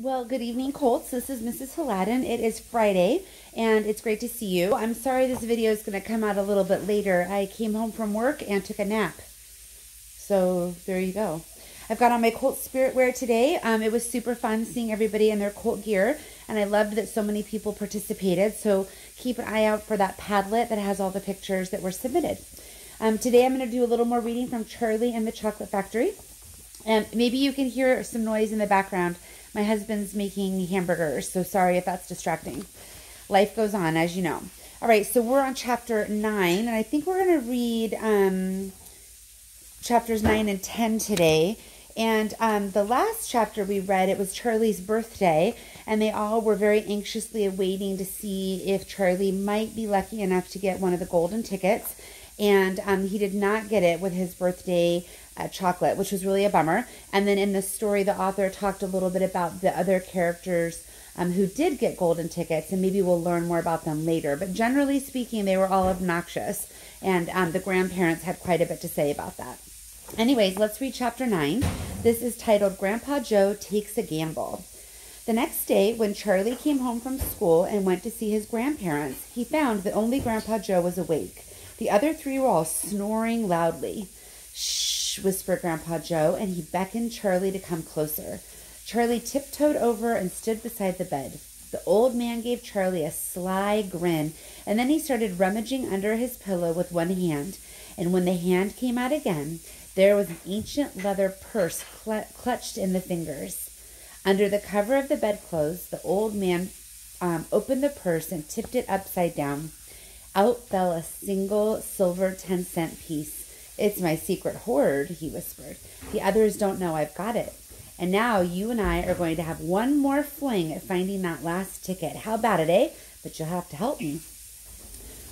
Well, good evening, Colts. This is Mrs. Hladun. It is Friday, and it's great to see you. I'm sorry this video is going to come out a little bit later. I came home from work and took a nap. So there you go. I've got on my Colt Spirit wear today. Um, it was super fun seeing everybody in their Colt gear, and I loved that so many people participated. So keep an eye out for that Padlet that has all the pictures that were submitted. Um, today I'm going to do a little more reading from Charlie and the Chocolate Factory. And maybe you can hear some noise in the background. My husband's making hamburgers, so sorry if that's distracting. Life goes on, as you know. All right, so we're on chapter 9, and I think we're going to read um, chapters 9 and 10 today. And um, the last chapter we read, it was Charlie's birthday, and they all were very anxiously awaiting to see if Charlie might be lucky enough to get one of the golden tickets. And um, he did not get it with his birthday uh, chocolate, which was really a bummer. And then in the story, the author talked a little bit about the other characters um, who did get golden tickets, and maybe we'll learn more about them later. But generally speaking, they were all obnoxious, and um, the grandparents had quite a bit to say about that. Anyways, let's read chapter 9. This is titled Grandpa Joe Takes a Gamble. The next day, when Charlie came home from school and went to see his grandparents, he found that only Grandpa Joe was awake. The other three were all snoring loudly. Shh, whispered Grandpa Joe, and he beckoned Charlie to come closer. Charlie tiptoed over and stood beside the bed. The old man gave Charlie a sly grin, and then he started rummaging under his pillow with one hand. And when the hand came out again, there was an ancient leather purse cl- clutched in the fingers. Under the cover of the bedclothes, the old man um, opened the purse and tipped it upside down. Out fell a single silver 10 cent piece. It's my secret hoard, he whispered. The others don't know I've got it. And now you and I are going to have one more fling at finding that last ticket. How about it, eh? But you'll have to help me.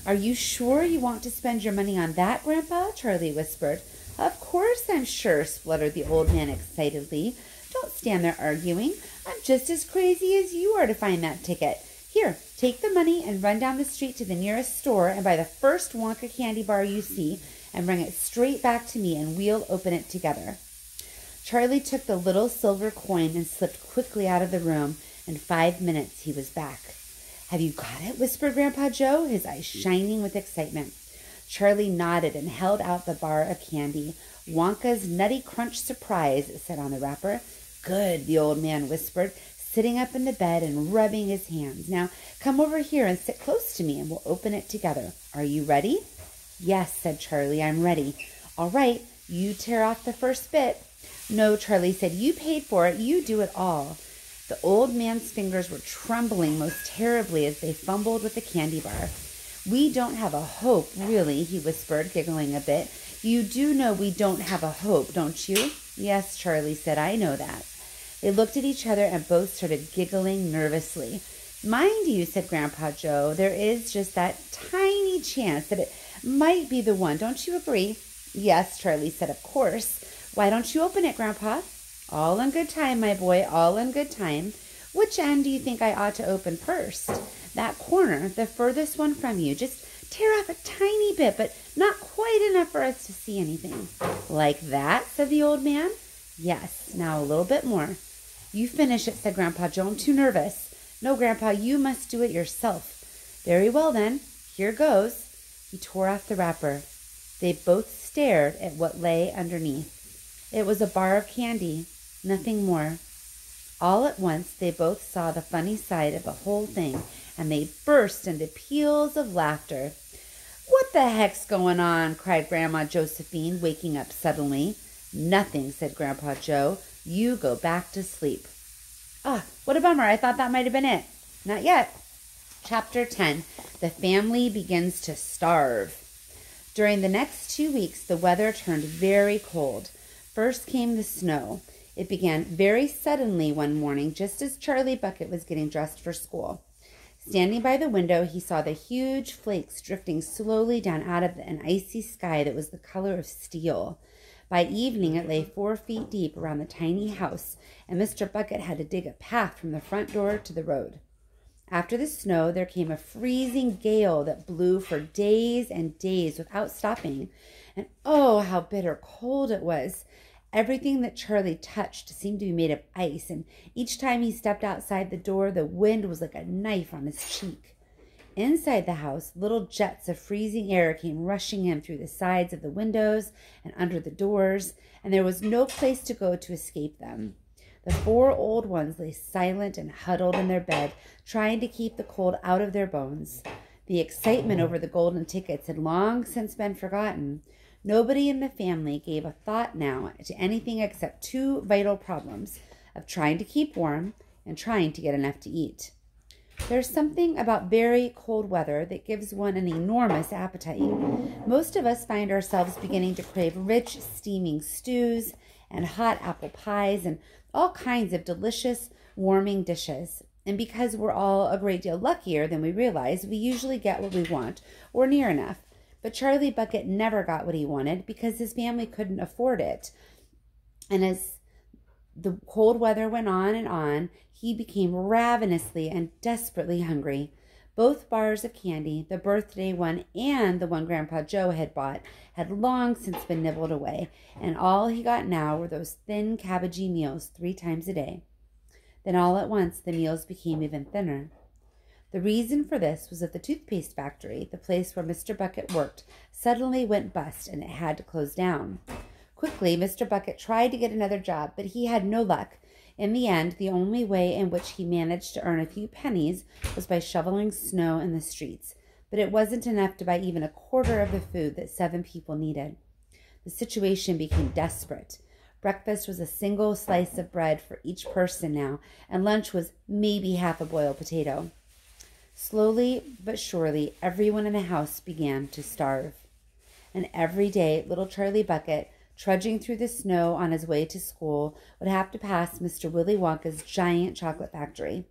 Are you sure you want to spend your money on that, Grandpa? Charlie whispered. Of course I'm sure, spluttered the old man excitedly. Don't stand there arguing. I'm just as crazy as you are to find that ticket. Here, take the money and run down the street to the nearest store and buy the first Wonka candy bar you see and bring it straight back to me and we'll open it together. Charlie took the little silver coin and slipped quickly out of the room. In five minutes he was back. Have you got it? whispered Grandpa Joe, his eyes shining with excitement. Charlie nodded and held out the bar of candy. Wonka's Nutty Crunch Surprise, it said on the wrapper. Good, the old man whispered, sitting up in the bed and rubbing his hands. Now, come over here and sit close to me and we'll open it together. Are you ready? Yes, said Charlie, I'm ready. All right, you tear off the first bit. No, Charlie said, you paid for it. You do it all. The old man's fingers were trembling most terribly as they fumbled with the candy bar. We don't have a hope, really, he whispered, giggling a bit. You do know we don't have a hope, don't you? Yes, Charlie said, I know that. They looked at each other and both started giggling nervously. Mind you, said Grandpa Joe, there is just that tiny chance that it might be the one. Don't you agree? Yes, Charlie said, of course. Why don't you open it, Grandpa? All in good time, my boy, all in good time. Which end do you think I ought to open first? That corner, the furthest one from you. Just tear off a tiny bit, but not quite enough for us to see anything. Like that, said the old man. Yes, now a little bit more. You finish it, said Grandpa Joe. I'm too nervous. No, Grandpa, you must do it yourself. Very well, then. Here goes. He tore off the wrapper. They both stared at what lay underneath. It was a bar of candy, nothing more. All at once they both saw the funny side of the whole thing, and they burst into peals of laughter. What the heck's going on? cried Grandma Josephine, waking up suddenly. Nothing, said Grandpa Joe. You go back to sleep. Ah, what a bummer. I thought that might have been it. Not yet. Chapter 10 The family begins to starve. During the next two weeks, the weather turned very cold. First came the snow. It began very suddenly one morning, just as Charlie Bucket was getting dressed for school. Standing by the window, he saw the huge flakes drifting slowly down out of an icy sky that was the color of steel. By evening, it lay four feet deep around the tiny house, and Mr. Bucket had to dig a path from the front door to the road. After the snow, there came a freezing gale that blew for days and days without stopping. And oh, how bitter cold it was! Everything that Charlie touched seemed to be made of ice, and each time he stepped outside the door, the wind was like a knife on his cheek. Inside the house, little jets of freezing air came rushing in through the sides of the windows and under the doors, and there was no place to go to escape them. The four old ones lay silent and huddled in their bed, trying to keep the cold out of their bones. The excitement over the golden tickets had long since been forgotten. Nobody in the family gave a thought now to anything except two vital problems of trying to keep warm and trying to get enough to eat. There's something about very cold weather that gives one an enormous appetite. Most of us find ourselves beginning to crave rich, steaming stews and hot apple pies and all kinds of delicious, warming dishes. And because we're all a great deal luckier than we realize, we usually get what we want or near enough. But Charlie Bucket never got what he wanted because his family couldn't afford it. And as the cold weather went on and on, he became ravenously and desperately hungry. Both bars of candy, the birthday one and the one Grandpa Joe had bought, had long since been nibbled away, and all he got now were those thin, cabbagey meals three times a day. Then all at once the meals became even thinner. The reason for this was that the toothpaste factory, the place where Mr. Bucket worked, suddenly went bust and it had to close down. Quickly, Mr. Bucket tried to get another job, but he had no luck. In the end, the only way in which he managed to earn a few pennies was by shoveling snow in the streets, but it wasn't enough to buy even a quarter of the food that seven people needed. The situation became desperate. Breakfast was a single slice of bread for each person now, and lunch was maybe half a boiled potato. Slowly but surely, everyone in the house began to starve. And every day, little Charlie Bucket, trudging through the snow on his way to school, would have to pass Mr. Willy Wonka's giant chocolate factory.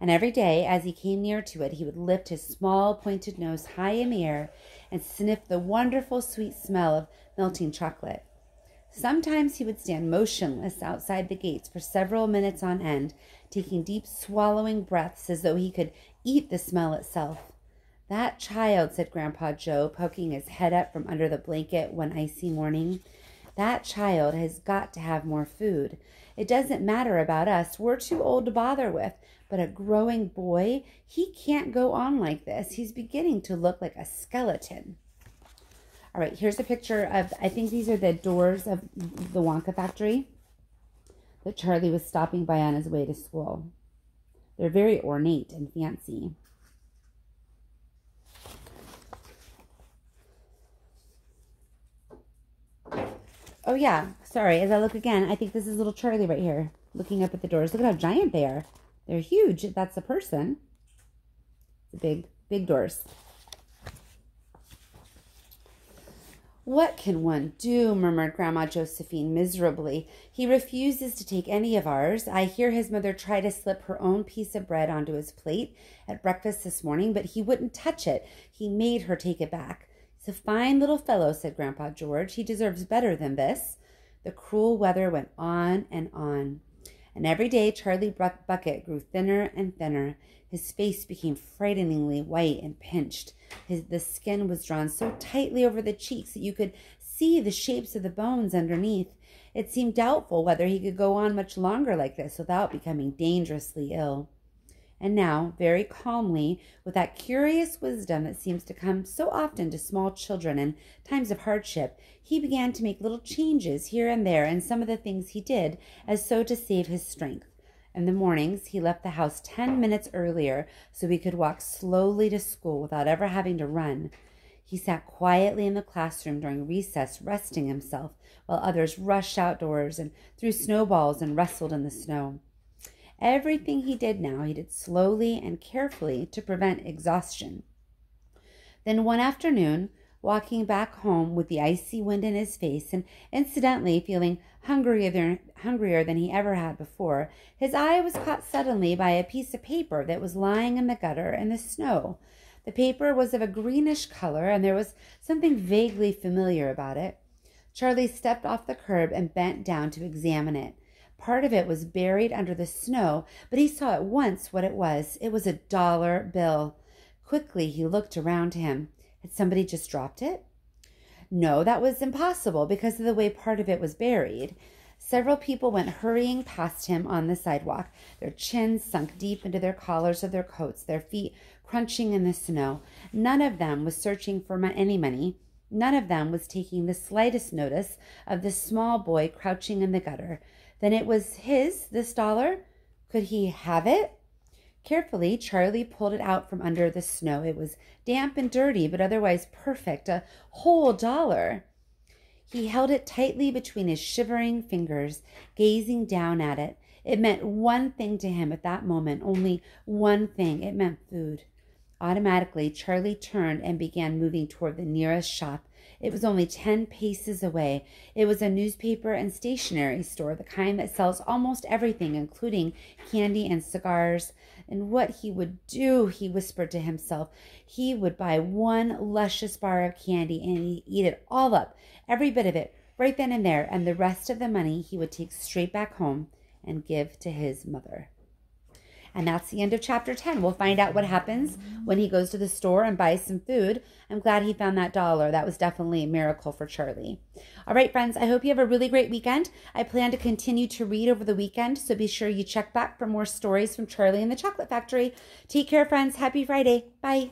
And every day, as he came near to it, he would lift his small, pointed nose high in the air and sniff the wonderful sweet smell of melting chocolate. Sometimes he would stand motionless outside the gates for several minutes on end, taking deep swallowing breaths as though he could eat the smell itself. That child, said Grandpa Joe, poking his head up from under the blanket one icy morning, that child has got to have more food. It doesn't matter about us. We're too old to bother with. But a growing boy, he can't go on like this. He's beginning to look like a skeleton. All right, here's a picture of, I think these are the doors of the Wonka factory that Charlie was stopping by on his way to school. They're very ornate and fancy. Oh, yeah. Sorry. As I look again, I think this is little Charlie right here looking up at the doors. Look at how giant they are. They're huge. That's a person. The big, big doors. What can one do? murmured Grandma Josephine miserably. He refuses to take any of ours. I hear his mother try to slip her own piece of bread onto his plate at breakfast this morning, but he wouldn't touch it. He made her take it back. He's a fine little fellow, said Grandpa George. He deserves better than this. The cruel weather went on and on. And every day Charlie Bucket grew thinner and thinner. His face became frighteningly white and pinched. His, the skin was drawn so tightly over the cheeks that you could see the shapes of the bones underneath. It seemed doubtful whether he could go on much longer like this without becoming dangerously ill. And now, very calmly, with that curious wisdom that seems to come so often to small children in times of hardship, he began to make little changes here and there in some of the things he did, as so to save his strength. In the mornings, he left the house ten minutes earlier so he could walk slowly to school without ever having to run. He sat quietly in the classroom during recess, resting himself, while others rushed outdoors and threw snowballs and wrestled in the snow. Everything he did now, he did slowly and carefully to prevent exhaustion. Then one afternoon, walking back home with the icy wind in his face and incidentally feeling hungrier than, hungrier than he ever had before, his eye was caught suddenly by a piece of paper that was lying in the gutter in the snow. The paper was of a greenish color, and there was something vaguely familiar about it. Charlie stepped off the curb and bent down to examine it. Part of it was buried under the snow, but he saw at once what it was. It was a dollar bill. Quickly he looked around him. Had somebody just dropped it? No, that was impossible because of the way part of it was buried. Several people went hurrying past him on the sidewalk, their chins sunk deep into their collars of their coats, their feet crunching in the snow. None of them was searching for any money. None of them was taking the slightest notice of the small boy crouching in the gutter. Then it was his, this dollar? Could he have it? Carefully, Charlie pulled it out from under the snow. It was damp and dirty, but otherwise perfect. A whole dollar. He held it tightly between his shivering fingers, gazing down at it. It meant one thing to him at that moment, only one thing. It meant food. Automatically, Charlie turned and began moving toward the nearest shop. It was only 10 paces away. It was a newspaper and stationery store, the kind that sells almost everything, including candy and cigars. And what he would do, he whispered to himself. He would buy one luscious bar of candy and he'd eat it all up, every bit of it, right then and there. And the rest of the money he would take straight back home and give to his mother. And that's the end of chapter 10. We'll find out what happens when he goes to the store and buys some food. I'm glad he found that dollar. That was definitely a miracle for Charlie. All right, friends, I hope you have a really great weekend. I plan to continue to read over the weekend, so be sure you check back for more stories from Charlie and the Chocolate Factory. Take care, friends. Happy Friday. Bye.